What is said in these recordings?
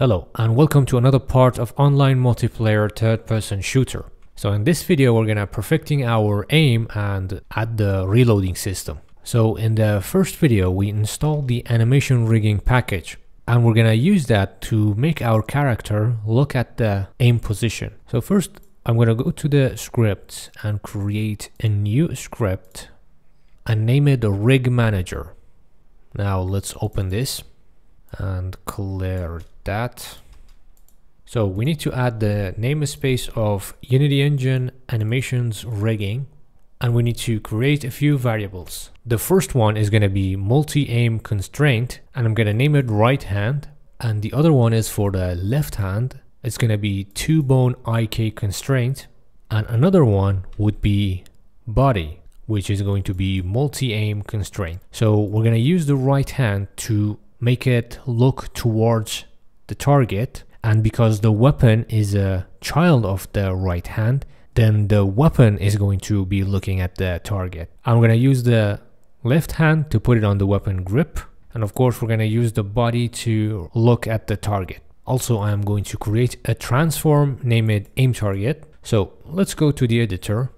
Hello and welcome to another part of online multiplayer third person shooter. So in this video we're gonna perfecting our aim and add the reloading system. So in the first video we installed the animation rigging package and we're gonna use that to make our character look at the aim position. So first I'm gonna go to the scripts and create a new script and name it the rig manager. Now let's open this and clear that. So we need to add the namespace of Unity Engine animations rigging and we need to create a few variables. The first one is going to be multi-aim constraint and I'm going to name it right hand and the other one is for the left hand it's going to be two bone IK constraint and another one would be body which is going to be multi-aim constraint. So we're going to use the right hand to make it look towards the target and because the weapon is a child of the right hand then the weapon is going to be looking at the target. I'm going to use the left hand to put it on the weapon grip and of course we're going to use the body to look at the target. Also I am going to create a transform name it aim target. So let's go to the editor.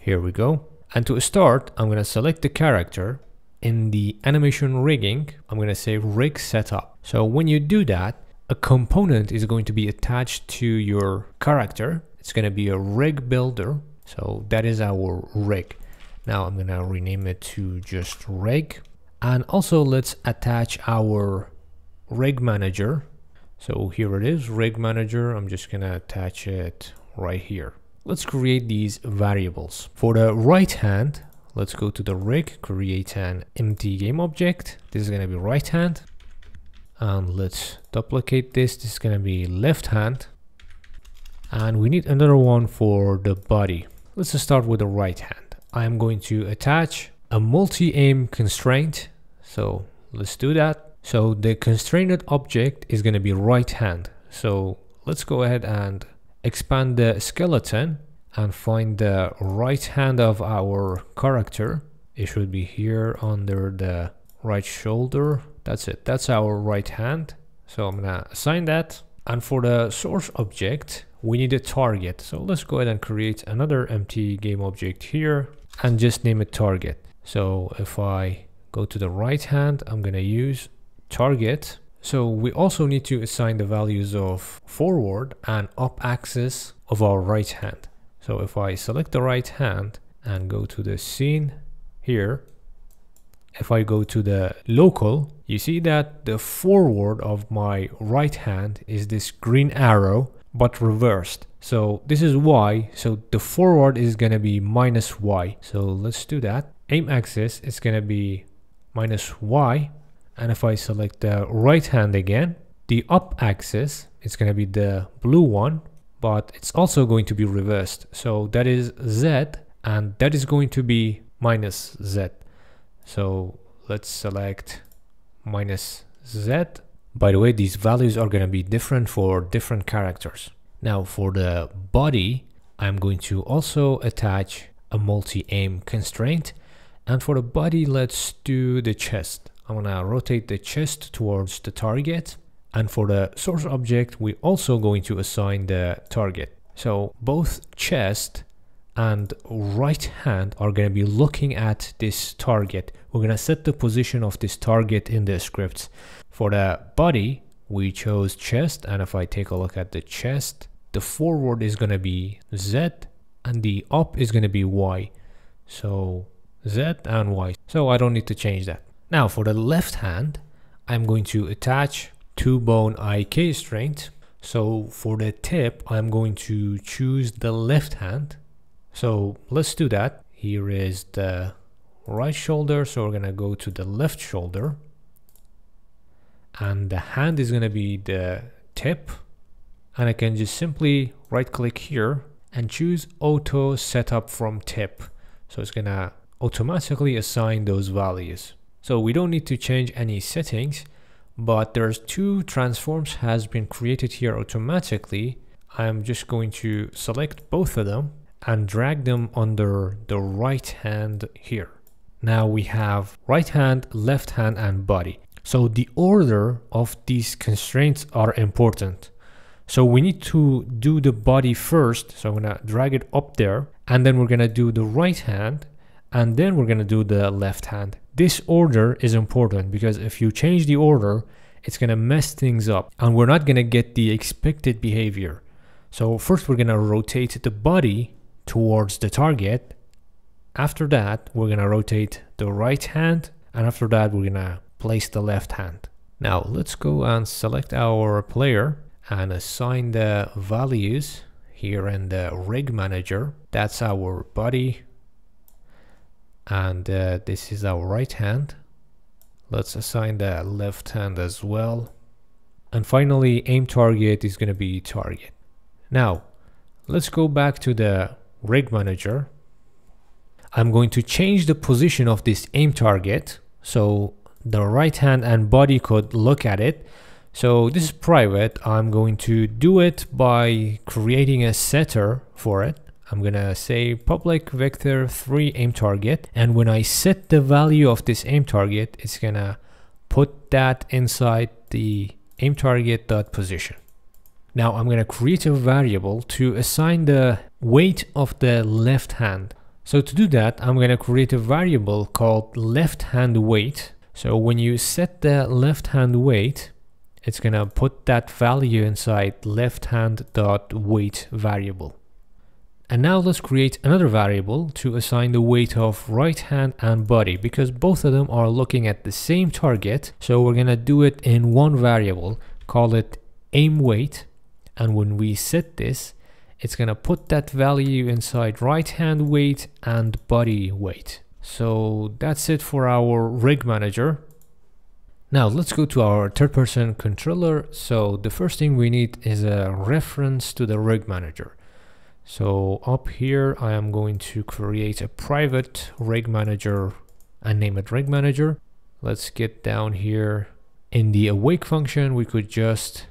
Here we go. And to start I'm going to select the character in the animation rigging I'm going to say rig setup. So when you do that a component is going to be attached to your character. It's going to be a rig builder. So that is our rig. Now I'm going to rename it to just rig. And also let's attach our rig manager. So here it is, rig manager. I'm just going to attach it right here. Let's create these variables. For the right hand, let's go to the rig, create an empty game object. This is going to be right hand. And let's duplicate this. This is going to be left hand. And we need another one for the body. Let's start with the right hand. I'm going to attach a multi-aim constraint. So let's do that. So the constrained object is going to be right hand. So let's go ahead and expand the skeleton and find the right hand of our character it should be here under the right shoulder that's it. That's our right hand. So I'm gonna assign that. And for the source object, we need a target. So let's go ahead and create another empty game object here and just name it target. So if I go to the right hand, I'm gonna use target. So we also need to assign the values of forward and up axis of our right hand. So if I select the right hand and go to the scene here, if I go to the local, you see that the forward of my right hand is this green arrow, but reversed. So this is Y, so the forward is gonna be minus Y. So let's do that. Aim axis is gonna be minus Y. And if I select the right hand again, the up axis is gonna be the blue one, but it's also going to be reversed. So that is Z and that is going to be minus Z. So let's select minus Z. By the way, these values are going to be different for different characters. Now for the body, I'm going to also attach a multi-aim constraint. And for the body, let's do the chest. I'm gonna rotate the chest towards the target. And for the source object, we're also going to assign the target. So both chest and right hand are going to be looking at this target. We're going to set the position of this target in the scripts. For the body, we chose chest. And if I take a look at the chest, the forward is going to be Z and the up is going to be Y. So Z and Y. So I don't need to change that. Now for the left hand, I'm going to attach two bone IK constraint. So for the tip, I'm going to choose the left hand so let's do that. Here is the right shoulder. So we're going to go to the left shoulder. And the hand is going to be the tip. And I can just simply right click here and choose auto setup from tip. So it's going to automatically assign those values. So we don't need to change any settings, but there's two transforms has been created here automatically. I'm just going to select both of them and drag them under the right hand here. Now we have right hand, left hand and body. So the order of these constraints are important. So we need to do the body first. So I'm gonna drag it up there and then we're gonna do the right hand and then we're gonna do the left hand. This order is important because if you change the order, it's gonna mess things up and we're not gonna get the expected behavior. So first we're gonna rotate the body towards the target. After that, we're gonna rotate the right hand and after that, we're gonna place the left hand. Now let's go and select our player and assign the values here in the rig manager. That's our body and uh, this is our right hand. Let's assign the left hand as well. And finally, aim target is going to be target. Now, let's go back to the rig manager. I'm going to change the position of this aim target so the right hand and body could look at it so this is private. I'm going to do it by creating a setter for it. I'm gonna say public vector 3 aim target and when I set the value of this aim target it's gonna put that inside the aim target dot position. Now I'm gonna create a variable to assign the weight of the left hand. So to do that I'm gonna create a variable called left hand weight. So when you set the left hand weight it's gonna put that value inside left hand dot weight variable. And now let's create another variable to assign the weight of right hand and body because both of them are looking at the same target. So we're gonna do it in one variable, call it aim weight. And when we set this, it's gonna put that value inside right hand weight and body weight. So that's it for our rig manager. Now let's go to our third person controller. So the first thing we need is a reference to the rig manager. So up here, I am going to create a private rig manager and name it rig manager. Let's get down here in the awake function. We could just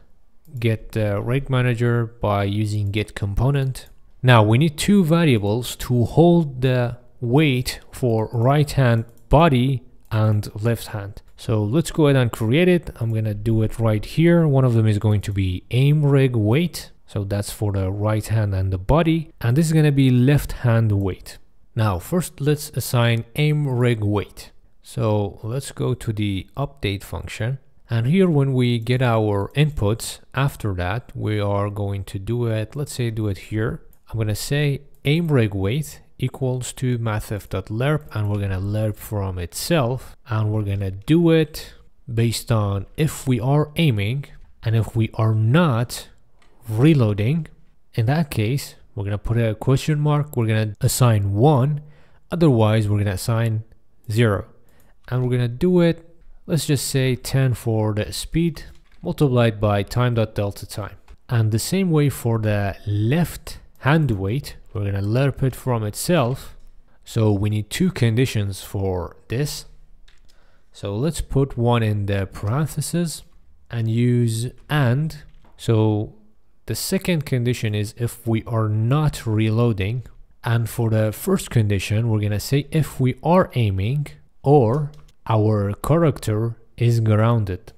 get the rig manager by using get component. Now we need two variables to hold the weight for right hand body and left hand. So let's go ahead and create it. I'm going to do it right here. One of them is going to be aim rig weight. So that's for the right hand and the body. And this is going to be left hand weight. Now, first let's assign aim rig weight. So let's go to the update function. And here when we get our inputs, after that, we are going to do it, let's say do it here. I'm going to say aim rig weight equals to mathf.lerp and we're gonna lerp from itself and we're gonna do it based on if we are aiming and if we are not reloading. In that case we're gonna put a question mark. We're gonna assign one. Otherwise we're gonna assign zero. And we're gonna do it let's just say 10 for the speed multiplied by time dot delta time. And the same way for the left hand weight we're gonna lerp it from itself. So we need two conditions for this. So let's put one in the parentheses and use and. So the second condition is if we are not reloading and for the first condition we're gonna say if we are aiming or our character is grounded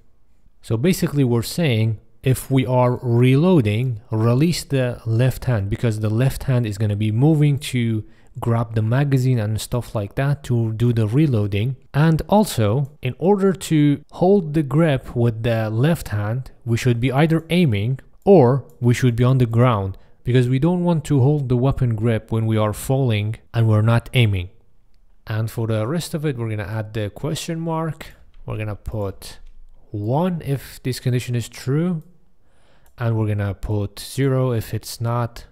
so basically we're saying if we are reloading, release the left hand because the left hand is going to be moving to grab the magazine and stuff like that to do the reloading. And also, in order to hold the grip with the left hand, we should be either aiming or we should be on the ground because we don't want to hold the weapon grip when we are falling and we're not aiming. And for the rest of it, we're to add the question mark. We're to put 1 if this condition is true and we're gonna put zero if it's not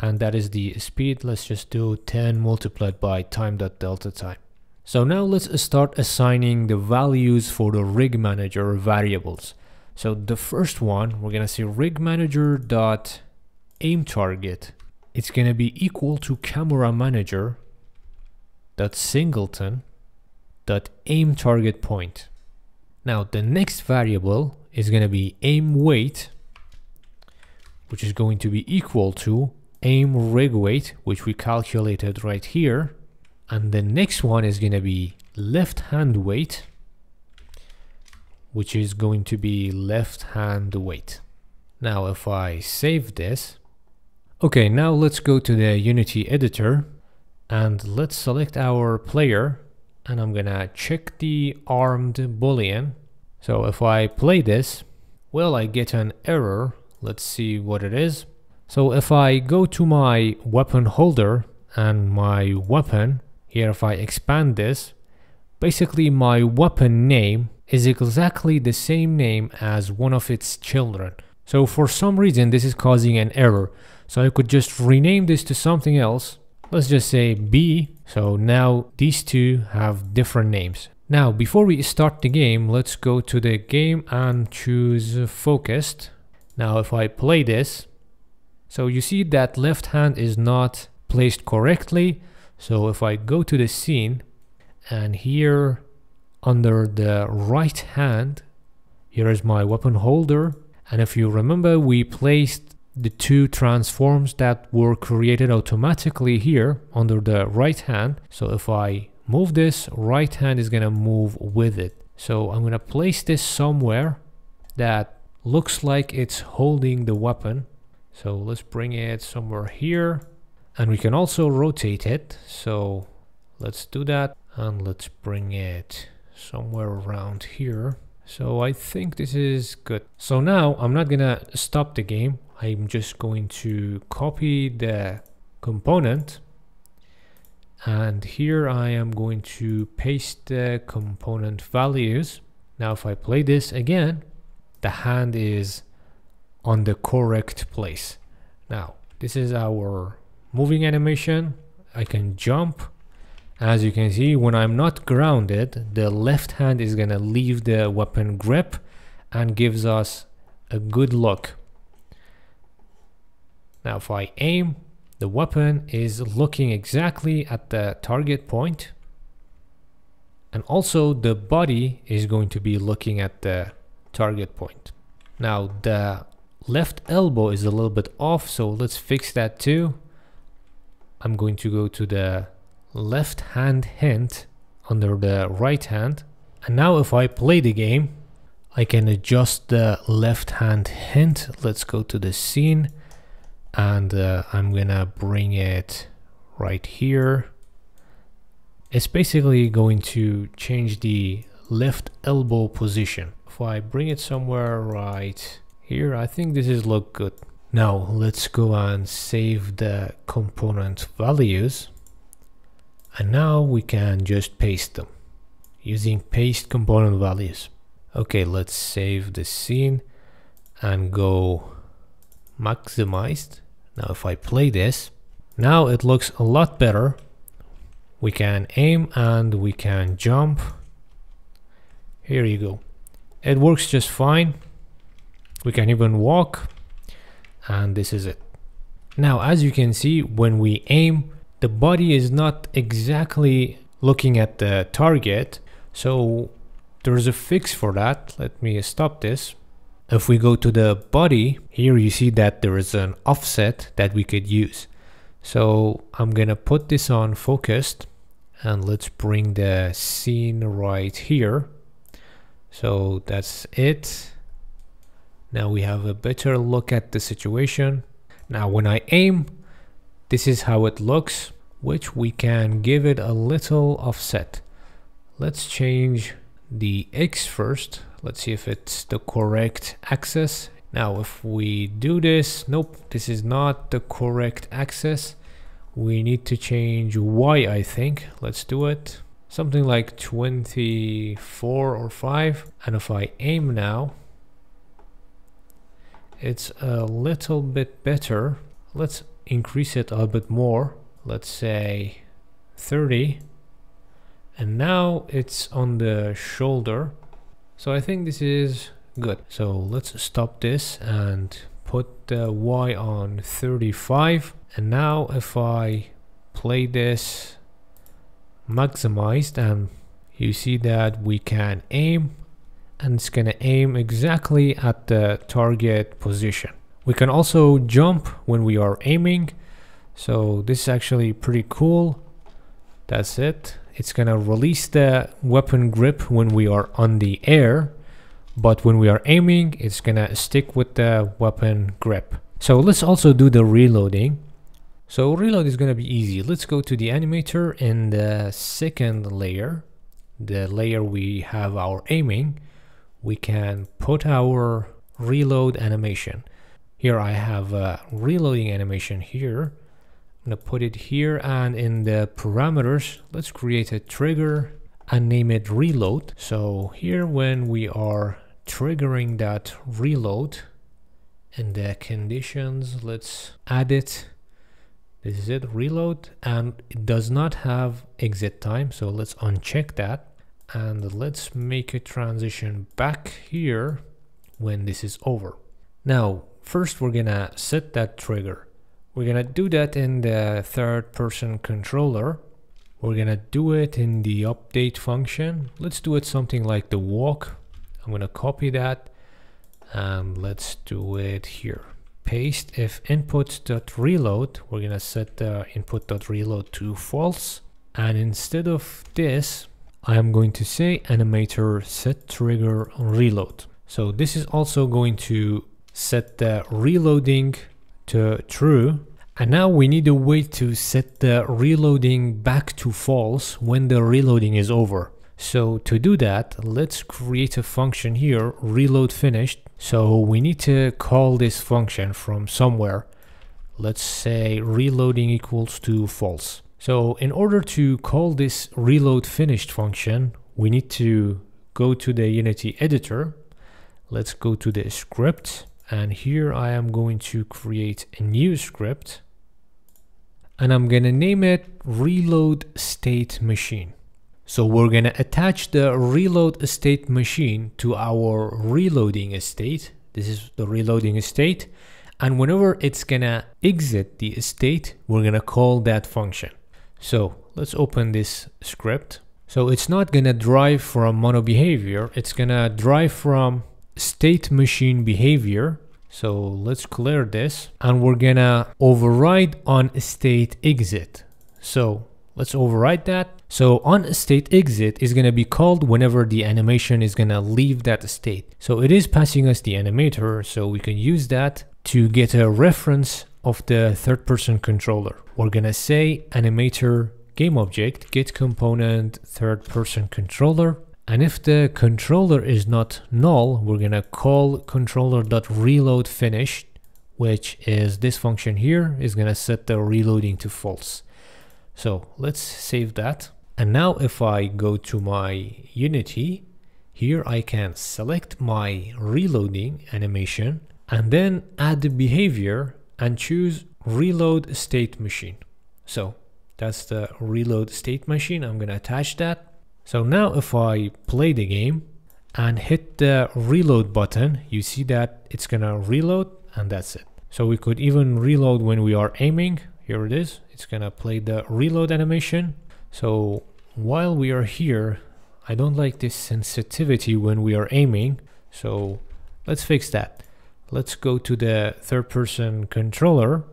and that is the speed let's just do 10 multiplied by time dot delta time so now let's start assigning the values for the rig manager variables so the first one we're gonna say rig manager dot aim target. It's gonna be equal to camera manager dot singleton dot aim target point. Now the next variable is gonna be aim weight which is going to be equal to aim rig weight, which we calculated right here. And the next one is going to be left hand weight, which is going to be left hand weight. Now if I save this, okay, now let's go to the Unity editor and let's select our player and I'm gonna check the armed boolean. So if I play this, well, I get an error. Let's see what it is. So if I go to my weapon holder and my weapon, here if I expand this, basically my weapon name is exactly the same name as one of its children. So for some reason this is causing an error. So I could just rename this to something else. Let's just say B. So now these two have different names. Now before we start the game, let's go to the game and choose focused. Now if I play this, so you see that left hand is not placed correctly. So if I go to the scene and here under the right hand, here is my weapon holder. And if you remember, we placed the two transforms that were created automatically here under the right hand. So if I move this, right hand is gonna move with it. So I'm gonna place this somewhere that looks like it's holding the weapon. So let's bring it somewhere here. And we can also rotate it. So let's do that and let's bring it somewhere around here. So I think this is good. So now I'm not gonna stop the game. I'm just going to copy the component and here I am going to paste the component values. Now if I play this again, the hand is on the correct place. Now this is our moving animation. I can jump as you can see, when I'm not grounded, the left hand is gonna leave the weapon grip and gives us a good look. Now if I aim, the weapon is looking exactly at the target point and also the body is going to be looking at the target point. Now the left elbow is a little bit off so let's fix that too. I'm going to go to the left hand hint under the right hand. And now if I play the game, I can adjust the left hand hint. Let's go to the scene and uh, I'm gonna bring it right here. It's basically going to change the left elbow position. If I bring it somewhere right here, I think this is look good. Now let's go and save the component values and now we can just paste them using paste component values. Okay let's save the scene and go maximized now if I play this now it looks a lot better. We can aim and we can jump. Here you go. It works just fine. We can even walk and this is it. Now as you can see when we aim the body is not exactly looking at the target. So there's a fix for that. Let me stop this. If we go to the body, here you see that there is an offset that we could use. So I'm gonna put this on focused and let's bring the scene right here. So that's it. Now we have a better look at the situation. Now when I aim, this is how it looks which we can give it a little offset. Let's change the X first. Let's see if it's the correct axis. Now, if we do this, nope, this is not the correct axis. We need to change Y, I think. Let's do it. Something like 24 or 5. And if I aim now, it's a little bit better. Let's increase it a bit more let's say 30 and now it's on the shoulder. So I think this is good. So let's stop this and put the Y on 35 and now if I play this maximized and you see that we can aim and it's gonna aim exactly at the target position. We can also jump when we are aiming so this is actually pretty cool. That's it. It's gonna release the weapon grip when we are on the air, but when we are aiming, it's gonna stick with the weapon grip. So let's also do the reloading. So reload is gonna be easy. Let's go to the animator in the second layer, the layer we have our aiming. We can put our reload animation. Here I have a reloading animation here. I'm gonna put it here and in the parameters, let's create a trigger and name it reload. So here when we are triggering that reload in the conditions, let's add it. This is it, reload, and it does not have exit time. So let's uncheck that and let's make a transition back here when this is over. Now, first we're gonna set that trigger. We're gonna do that in the third person controller we're gonna do it in the update function. Let's do it something like the walk. I'm gonna copy that and let's do it here. Paste if input.reload, we're gonna set the input.reload to false. And instead of this, I am going to say animator set trigger reload. So this is also going to set the reloading to true and now we need a way to set the reloading back to false when the reloading is over. So to do that, let's create a function here, reload finished. So we need to call this function from somewhere. Let's say reloading equals to false. So in order to call this reload finished function, we need to go to the Unity editor. Let's go to the script and here I am going to create a new script and I'm gonna name it reload state machine. So we're gonna attach the reload state machine to our reloading state. This is the reloading state. And whenever it's gonna exit the state, we're gonna call that function. So let's open this script. So it's not gonna drive from mono behavior, it's gonna drive from state machine behavior so let's clear this and we're gonna override on state exit. So let's override that. So on state exit is gonna be called whenever the animation is gonna leave that state. So it is passing us the animator so we can use that to get a reference of the third person controller. We're gonna say animator game object get component third person controller and if the controller is not null, we're gonna call controller.reload finished, which is this function here is gonna set the reloading to false. So let's save that. And now if I go to my Unity, here I can select my reloading animation and then add the behavior and choose reload state machine. So that's the reload state machine. I'm gonna attach that so now if I play the game and hit the reload button, you see that it's gonna reload and that's it. So we could even reload when we are aiming. Here it is. It's gonna play the reload animation. So while we are here, I don't like this sensitivity when we are aiming. So let's fix that. Let's go to the third person controller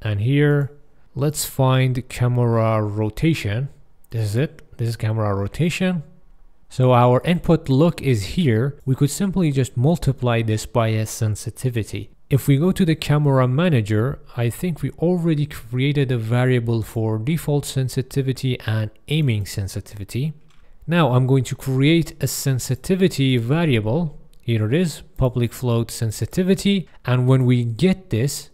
and here let's find camera rotation. This is it. This is camera rotation. So our input look is here. We could simply just multiply this by a sensitivity. If we go to the camera manager, I think we already created a variable for default sensitivity and aiming sensitivity. Now I'm going to create a sensitivity variable. Here it is, public float sensitivity. And when we get this,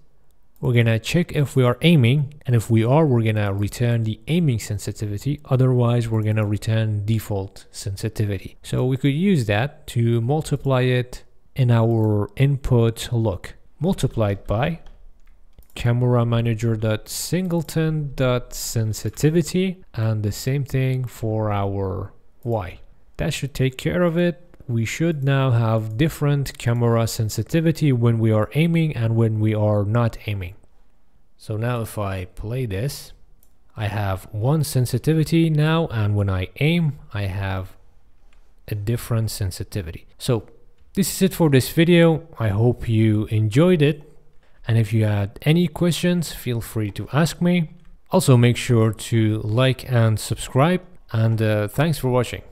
we're gonna check if we are aiming and if we are we're gonna return the aiming sensitivity. Otherwise we're gonna return default sensitivity. So we could use that to multiply it in our input look. Multiplied by camera manager dot singleton dot sensitivity and the same thing for our y. That should take care of it we should now have different camera sensitivity when we are aiming and when we are not aiming. So now if I play this, I have one sensitivity now and when I aim, I have a different sensitivity. So this is it for this video. I hope you enjoyed it. And if you had any questions, feel free to ask me. Also make sure to like and subscribe and uh, thanks for watching.